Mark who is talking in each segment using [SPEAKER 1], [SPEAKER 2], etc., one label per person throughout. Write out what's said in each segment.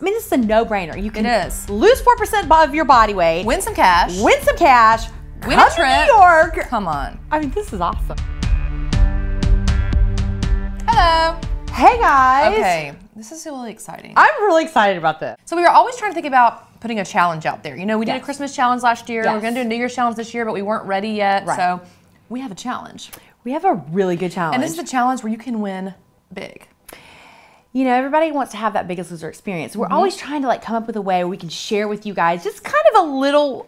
[SPEAKER 1] I mean, this is a no-brainer. You can
[SPEAKER 2] It is.
[SPEAKER 1] lose four percent of your body weight,
[SPEAKER 2] Win some cash.
[SPEAKER 1] win some cash,
[SPEAKER 2] Win
[SPEAKER 1] come
[SPEAKER 2] a trip.
[SPEAKER 1] to New York.
[SPEAKER 2] Come on.
[SPEAKER 1] I mean, this is awesome.
[SPEAKER 2] Hello.
[SPEAKER 1] Hey guys.
[SPEAKER 2] Okay, this is really exciting.
[SPEAKER 1] I'm really excited about this.
[SPEAKER 2] So we were always trying to think about putting a challenge out there. You know, we did a Christmas challenge last year.
[SPEAKER 1] Yes.
[SPEAKER 2] We're going to do a New Year's challenge this year, but we weren't ready yet.
[SPEAKER 1] Right.
[SPEAKER 2] So we have a challenge.
[SPEAKER 1] We have a really good challenge.
[SPEAKER 2] And this is a challenge where you can win big.
[SPEAKER 1] You know, everybody wants to have that biggest loser experience.
[SPEAKER 2] Mm-hmm.
[SPEAKER 1] We're always trying to like come up with a way where we can share with you guys just kind of a little,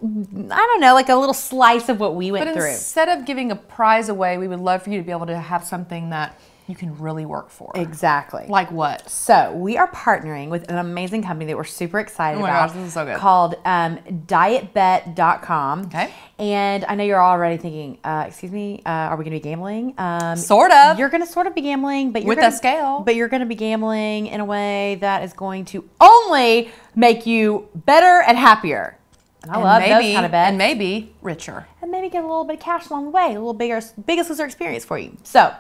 [SPEAKER 1] I don't know, like a little slice of what we went
[SPEAKER 2] But
[SPEAKER 1] through.
[SPEAKER 2] instead of giving a prize away, we would love for you to be able to have something that you can really work for.
[SPEAKER 1] Exactly.
[SPEAKER 2] Like what?
[SPEAKER 1] So we are partnering with an amazing company that we're super excited
[SPEAKER 2] Oh my
[SPEAKER 1] about.
[SPEAKER 2] gosh, this is so good.
[SPEAKER 1] Called um, DietBet.com.
[SPEAKER 2] Okay.
[SPEAKER 1] And I know you're already thinking, uh, excuse me, uh, are we going to be gambling? Um,
[SPEAKER 2] Sort of.
[SPEAKER 1] You're going to sort of be gambling, but you're
[SPEAKER 2] With
[SPEAKER 1] gonna,
[SPEAKER 2] a scale.
[SPEAKER 1] But you're going to be gambling in a way that is going to only make you better and happier. And I
[SPEAKER 2] And
[SPEAKER 1] love
[SPEAKER 2] maybe,
[SPEAKER 1] those kind of bets
[SPEAKER 2] And maybe richer.
[SPEAKER 1] and maybe get a little bit of cash along the way, a little bigger, biggest loser experience for you. So,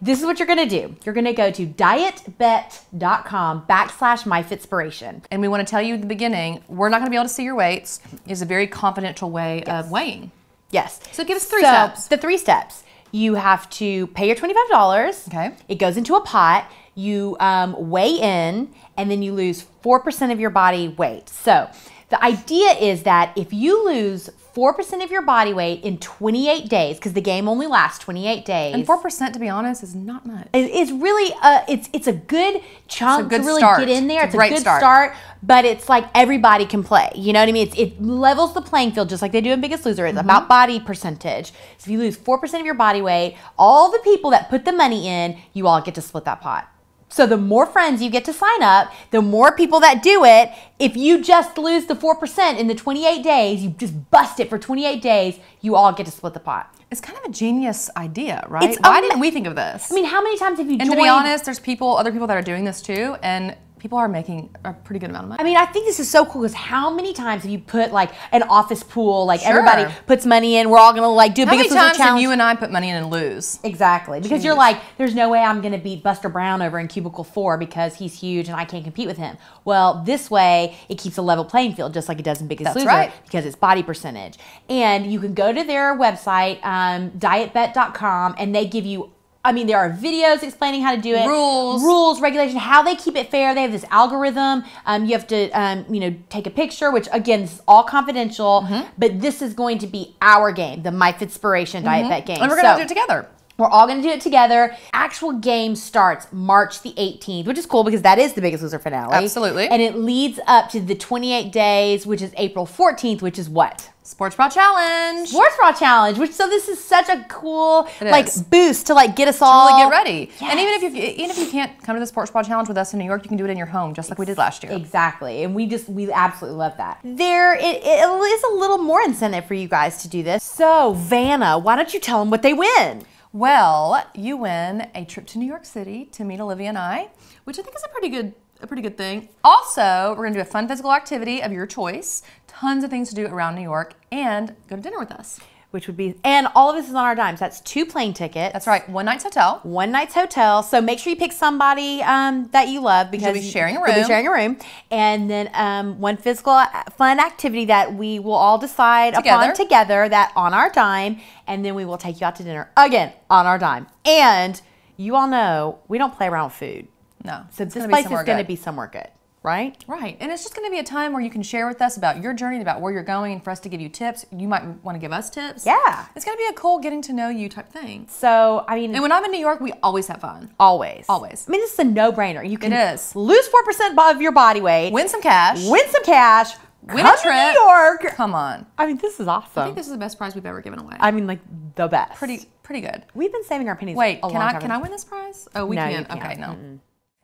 [SPEAKER 1] this is what you're gonna do. You're gonna go to dietbet.com backslash myfitspiration.
[SPEAKER 2] And we want to tell you at the beginning, we're not going to be able to see your weights. It's a very confidential way of weighing.
[SPEAKER 1] Yes.
[SPEAKER 2] So give us three
[SPEAKER 1] So,
[SPEAKER 2] steps.
[SPEAKER 1] The three steps. You have to pay your twenty-five dollars.
[SPEAKER 2] Okay.
[SPEAKER 1] It goes into a pot. You um, weigh in, and then you lose four percent of your body weight. So, the idea is that if you lose four percent of your body weight in 28 days, because the game only lasts 28 days,
[SPEAKER 2] And 4%, to be honest, is not much.
[SPEAKER 1] It- It's really a it's it's a good chunk
[SPEAKER 2] good
[SPEAKER 1] to really
[SPEAKER 2] start.
[SPEAKER 1] get in there.
[SPEAKER 2] It's
[SPEAKER 1] It's
[SPEAKER 2] a
[SPEAKER 1] a, good
[SPEAKER 2] start.
[SPEAKER 1] start. but it's like everybody can play. You know what I mean? It's, it levels the playing field just like they do in Biggest Loser. It's
[SPEAKER 2] Mm-hmm.
[SPEAKER 1] about body percentage. So if you lose four percent of your body weight, all the people that put the money in, you all get to split that pot. So the more friends you get to sign up, the more people that do it. If you just lose the four percent in the 28 days, you just bust it for 28 days, you all get to split the pot.
[SPEAKER 2] It's kind of a genius idea, right?
[SPEAKER 1] It's
[SPEAKER 2] Why didn't we think of this?
[SPEAKER 1] I mean, how many times have you
[SPEAKER 2] and
[SPEAKER 1] joined?
[SPEAKER 2] to be honest, there's people, other people that are doing this too, and people are making a pretty good amount of money.
[SPEAKER 1] I mean, I think this is so cool because how many times have you put like an office pool? Like
[SPEAKER 2] Sure.
[SPEAKER 1] everybody puts money in. We're all gonna like do a
[SPEAKER 2] How many
[SPEAKER 1] biggest
[SPEAKER 2] times have you and I put money in and lose?
[SPEAKER 1] exactly because you're like, there's no way I'm gonna beat Buster Brown over in cubicle four because he's huge and I can't compete with him. Well, this way it keeps a level playing field just like it does in Biggest
[SPEAKER 2] That's
[SPEAKER 1] Loser
[SPEAKER 2] right.
[SPEAKER 1] because it's body percentage. And you can go to their website, um, dietbet.com, and they give you. I mean, there are videos explaining how to do it,
[SPEAKER 2] Rules.
[SPEAKER 1] rules, regulation, how they keep it fair. They have this algorithm. Um, you have to, um, you know, take a picture, which again is all confidential.
[SPEAKER 2] Mm-hmm.
[SPEAKER 1] But this is going to be our game, the My Fitspiration Diet Bet game.
[SPEAKER 2] And we're gonna
[SPEAKER 1] So,
[SPEAKER 2] do it together.
[SPEAKER 1] We're all going to do it together. Actual game starts March the 18th, which is cool because that is the Biggest Loser finale.
[SPEAKER 2] Absolutely.
[SPEAKER 1] And it leads up to the 28 days, which is April 14th, which is what?
[SPEAKER 2] Sports Bra Challenge.
[SPEAKER 1] Sports Bra Challenge, which so this is such a cool
[SPEAKER 2] It
[SPEAKER 1] like
[SPEAKER 2] is.
[SPEAKER 1] boost to like get us all
[SPEAKER 2] Really get ready. And even if you even if you can't come to the Sports Bra Challenge with us in New York, you can do it in your home, just like we did last year.
[SPEAKER 1] Exactly. And we just, we absolutely love that. There, it, it is a little more incentive for you guys to do this. So, Vanna, why don't you tell them what they win?
[SPEAKER 2] Well, you win a trip to New York City to meet Olivia and I, which I think is a pretty good a pretty good thing. Also, we're gonna do a fun physical activity of your choice. Tons of things to do around New York, and go to dinner with us.
[SPEAKER 1] Which would be, and all of this is on our dimes. That's two plane tickets.
[SPEAKER 2] That's right, one night's hotel.
[SPEAKER 1] One night's hotel. So make sure you pick somebody um, that you love because
[SPEAKER 2] be sharing a room.
[SPEAKER 1] you'll be sharing a room, and then um, one physical uh, fun activity that we will all decide
[SPEAKER 2] Together.
[SPEAKER 1] upon together. That on our dime, and then we will take you out to dinner again on our dime. And you all know we don't play around with food,
[SPEAKER 2] No,
[SPEAKER 1] so
[SPEAKER 2] it's
[SPEAKER 1] this place is going to be somewhere good, right?
[SPEAKER 2] Right, and it's just going to be a time where you can share with us about your journey, about where you're going, and for us to give you tips. You might want to give us tips.
[SPEAKER 1] Yeah.
[SPEAKER 2] It's going to be a cool getting to know you type thing.
[SPEAKER 1] So I mean,
[SPEAKER 2] And when I'm in New York, we always have fun.
[SPEAKER 1] always,
[SPEAKER 2] Always.
[SPEAKER 1] I mean, this is a no-brainer. You can
[SPEAKER 2] It is.
[SPEAKER 1] lose four percent of your body weight,
[SPEAKER 2] Win some cash.
[SPEAKER 1] win some cash,
[SPEAKER 2] Win
[SPEAKER 1] come
[SPEAKER 2] a trip.
[SPEAKER 1] to New York.
[SPEAKER 2] Come on.
[SPEAKER 1] I mean, this is awesome.
[SPEAKER 2] I think this is the best prize we've ever given away.
[SPEAKER 1] I mean, like the best.
[SPEAKER 2] pretty pretty good.
[SPEAKER 1] We've been saving our pennies.
[SPEAKER 2] Wait,
[SPEAKER 1] a
[SPEAKER 2] can
[SPEAKER 1] long
[SPEAKER 2] I can. I win this prize? Oh, we
[SPEAKER 1] No,
[SPEAKER 2] can. Okay, no.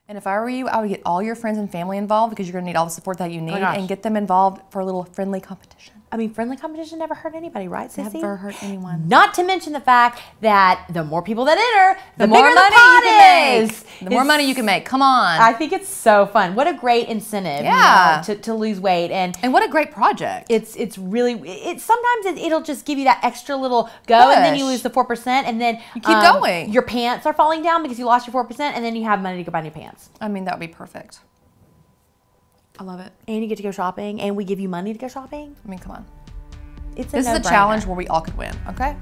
[SPEAKER 2] And if I were you, I would get all your friends and family involved because you're going to need all the support that you oh need,
[SPEAKER 1] Oh
[SPEAKER 2] and get them involved for a little friendly competition.
[SPEAKER 1] I mean, friendly competition never hurt anybody, right, Sissy?
[SPEAKER 2] Never hurt anyone.
[SPEAKER 1] Not to mention the fact that the more people that enter, the,
[SPEAKER 2] The, more money
[SPEAKER 1] the pot
[SPEAKER 2] you can
[SPEAKER 1] is.
[SPEAKER 2] make. The more
[SPEAKER 1] It's-
[SPEAKER 2] money you can make. Come on.
[SPEAKER 1] I think it's so fun. What a great incentive, you
[SPEAKER 2] Yeah.
[SPEAKER 1] know, to, to lose weight and.
[SPEAKER 2] and what a great project.
[SPEAKER 1] it's it's really it's sometimes it, it'll just give you that extra little go and then you lose the four percent and then you
[SPEAKER 2] keep um, going.
[SPEAKER 1] Your pants are falling down because you lost your four percent and then you have money to go buy new pants.
[SPEAKER 2] I mean, that would be perfect. I love it.
[SPEAKER 1] and you get to go shopping, and we give you money to go shopping.
[SPEAKER 2] I mean, come on.
[SPEAKER 1] It's a
[SPEAKER 2] This is a
[SPEAKER 1] no-brainer.
[SPEAKER 2] challenge where we all could win. Okay.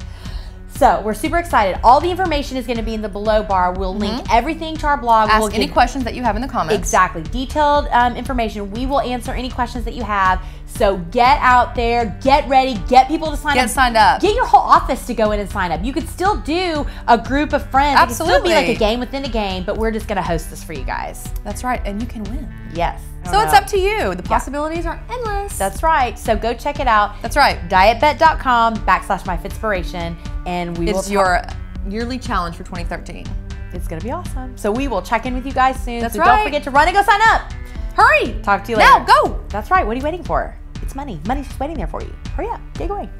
[SPEAKER 1] So we're super excited. All the information is going to be in the below bar. We'll link everything to our blog.
[SPEAKER 2] Mm-hmm. Ask
[SPEAKER 1] we'll
[SPEAKER 2] any questions that you have in the comments.
[SPEAKER 1] Exactly. Detailed um, information. We will answer any questions that you have. So get out there, get ready, get people to sign
[SPEAKER 2] Get
[SPEAKER 1] up.
[SPEAKER 2] Get signed up.
[SPEAKER 1] Get your whole office to go in and sign up. You could still do a group of friends. It could still be like a game within a game, but we're just going to host this for you guys.
[SPEAKER 2] That's right, and you can win.
[SPEAKER 1] Yes.
[SPEAKER 2] So it's up to you. The possibilities are endless.
[SPEAKER 1] That's right. So go check it out.
[SPEAKER 2] That's right.
[SPEAKER 1] Dietbet.com backslash my Fitspiration, and we will.
[SPEAKER 2] It's your yearly challenge for 2013.
[SPEAKER 1] It's gonna be awesome. So we will check in with you guys soon.
[SPEAKER 2] That's
[SPEAKER 1] so
[SPEAKER 2] right.
[SPEAKER 1] Don't forget to run and go sign up.
[SPEAKER 2] Hurry!
[SPEAKER 1] Talk to you later.
[SPEAKER 2] Now, go!
[SPEAKER 1] That's right. What are you waiting for? It's money. Money's just waiting there for you. Hurry up. Get going.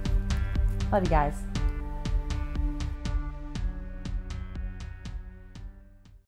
[SPEAKER 1] Love you guys.